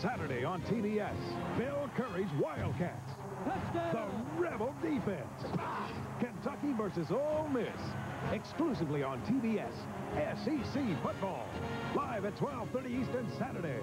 Saturday on TBS, Bill Curry's Wildcats. The Rebel defense. Kentucky versus Ole Miss. Exclusively on TBS. SEC football. Live at 12.30 Eastern Saturday.